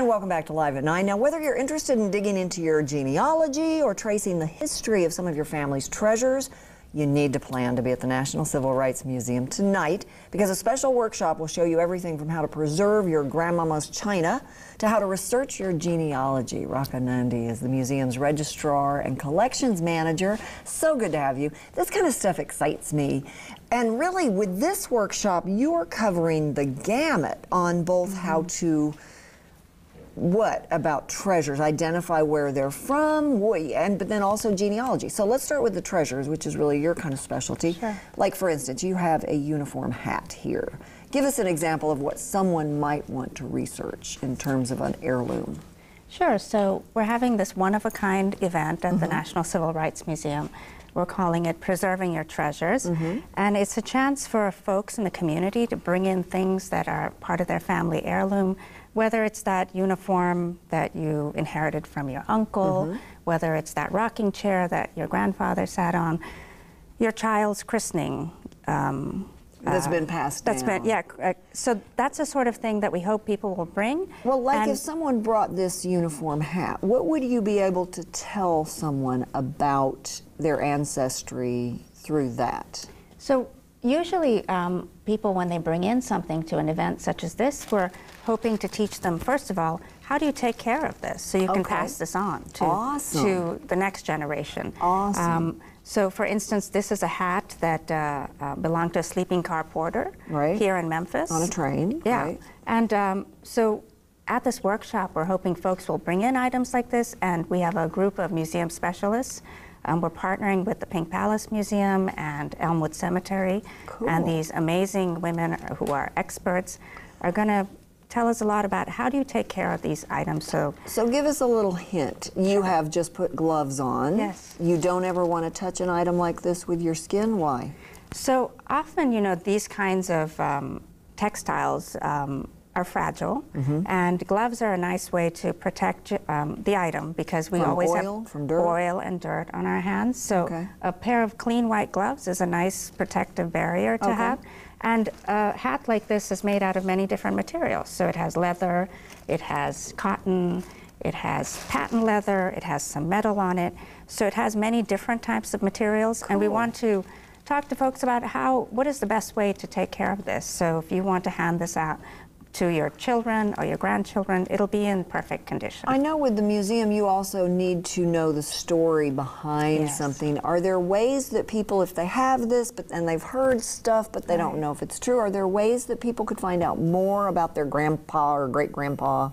And welcome back to Live at 9. Now, whether you're interested in digging into your genealogy or tracing the history of some of your family's treasures, you need to plan to be at the National Civil Rights Museum tonight because a special workshop will show you everything from how to preserve your grandmama's china to how to research your genealogy. Raka Nandi is the museum's registrar and collections manager. So good to have you. This kind of stuff excites me. And really, with this workshop, you're covering the gamut on both mm -hmm. how to what about treasures? Identify where they're from, and but then also genealogy. So let's start with the treasures, which is really your kind of specialty. Sure. Like for instance, you have a uniform hat here. Give us an example of what someone might want to research in terms of an heirloom. Sure. So we're having this one-of-a-kind event at mm -hmm. the mm-hmm. National Civil Rights Museum. We're calling it Preserving Your Treasures. Mm -hmm. And it's a chance for folks in the community to bring in things that are part of their family heirloom whether it's that uniform that you inherited from your uncle, mm -hmm. whether it's that rocking chair that your grandfather sat on, your child's christening. Um, that's uh, been passed That's down. been, yeah. Uh, so that's a sort of thing that we hope people will bring. Well, like and if someone brought this uniform hat, what would you be able to tell someone about their ancestry through that? So Usually, um, people, when they bring in something to an event such as this, we're hoping to teach them, first of all, how do you take care of this so you can okay. pass this on to, awesome. to the next generation. Awesome. Um, so, for instance, this is a hat that uh, uh, belonged to a sleeping car porter right. here in Memphis. On a train. Yeah. Right. And um, so at this workshop, we're hoping folks will bring in items like this, and we have a group of museum specialists um, we're partnering with the Pink Palace Museum and Elmwood Cemetery. Cool. And these amazing women who are experts are going to tell us a lot about how do you take care of these items. So, so give us a little hint. You have just put gloves on. Yes. You don't ever want to touch an item like this with your skin. Why? So often, you know, these kinds of um, textiles um, are fragile, mm -hmm. and gloves are a nice way to protect um, the item because we from always oil, have oil and dirt on our hands. So okay. a pair of clean white gloves is a nice protective barrier to okay. have. And a hat like this is made out of many different materials. So it has leather, it has cotton, it has patent leather, it has some metal on it. So it has many different types of materials, cool. and we want to talk to folks about how, what is the best way to take care of this. So if you want to hand this out, to your children or your grandchildren, it'll be in perfect condition. I know with the museum you also need to know the story behind yes. something. Are there ways that people, if they have this but and they've heard stuff but they right. don't know if it's true, are there ways that people could find out more about their grandpa or great grandpa?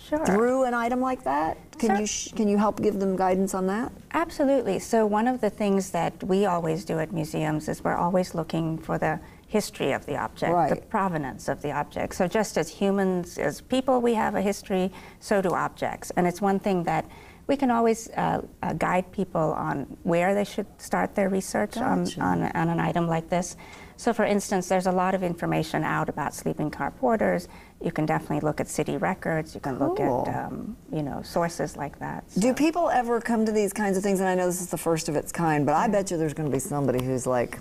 Sure. Through an item like that? Can you can you help give them guidance on that? Absolutely. So one of the things that we always do at museums is we're always looking for the history of the object, right. the provenance of the object. So just as humans, as people, we have a history, so do objects. And it's one thing that we can always uh, uh, guide people on where they should start their research gotcha. on, on, on, an item like this. So for instance, there's a lot of information out about sleeping car porters. You can definitely look at city records. You can cool. look at, um, you know, sources like that. So. Do people ever come to these kinds of things? And I know this is the first of its kind, but I bet you there's going to be somebody who's like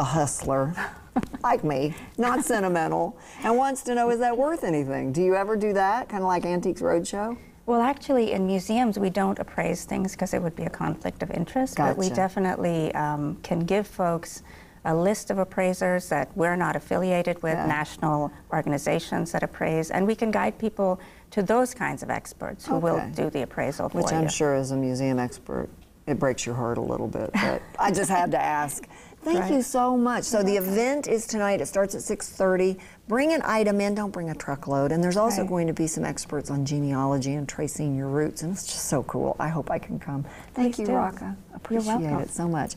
a hustler like me, not sentimental, and wants to know is that worth anything? Do you ever do that, kind of like Antiques Roadshow? Well, actually, in museums, we don't appraise things because it would be a conflict of interest. Gotcha. But we definitely um, can give folks a list of appraisers that we're not affiliated with, yeah. national organizations that appraise, and we can guide people to those kinds of experts who okay. will do the appraisal for Which you. I'm sure, as a museum expert, it breaks your heart a little bit, but I just had to ask. Thank right. you so much. So the event is tonight. It starts at 6.30. Bring an item in. Don't bring a truckload. And there's also right. going to be some experts on genealogy and tracing your roots. And it's just so cool. I hope I can come. Thank Please you, do. Raka. Appreciate it so much.